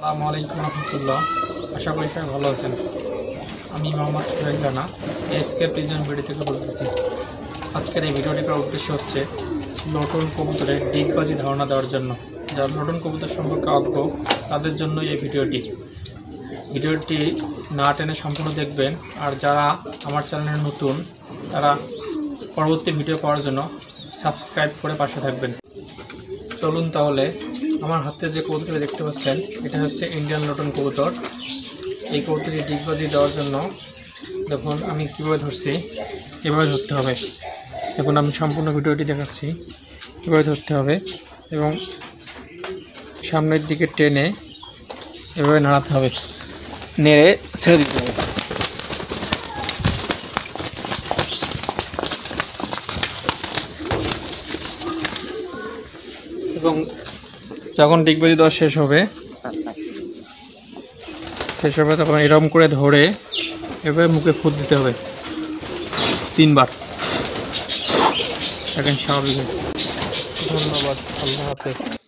আসসালামু আলাইকুম রহমতুল্লাহ। আশা করি সবাই ভালো আছেন। আমি Mohammad Sohel Rana, SK prison video থেকে বলতেছি। আজকের এই ভিডিওটি করার উদ্দেশ্য হচ্ছে লটন কবুতরের ডিগবাজি ধারণা দেওয়ার জন্য। যারা লটন কবুতর সম্পর্কে অজ্ঞ তাদের জন্য এই ভিডিওটি। ভিডিওটি না টেনে সম্পূর্ণ দেখবেন। আর যারা আমার চ্যানেলে নতুন, তারা পরবর্তী ভিডিও পাওয়ার জন্য সাবস্ক্রাইব করে পাশে থাকবেন। চলুন তাহলে আমার হাতে যে কবুতরটি দেখতে পাচ্ছেন, এটা হচ্ছে ইন্ডিয়ান লটন কবুতর। এই কবুতরটি ডিগবাজি দেওয়ার জন্য দেখুন আমি কীভাবে ধরছি, এভাবে ধরতে হবে। দেখুন, আমি সম্পূর্ণ ভিডিওটি দেখাচ্ছি, এভাবে ধরতে হবে এবং সামনের দিকে টেনে এভাবে নাড়াতে হবে, নেড়ে ছেড়ে দিতে হবে। এবং যখন ডিগবাজি দেওয়া শেষ হবে শেষ হবে তখন এরম করে ধরে এভাবে মুখে ফুট দিতে হবে। তিনবার। এখন স্বাভাবিক। ধন্যবাদ, আল্লাহ হাফেজ।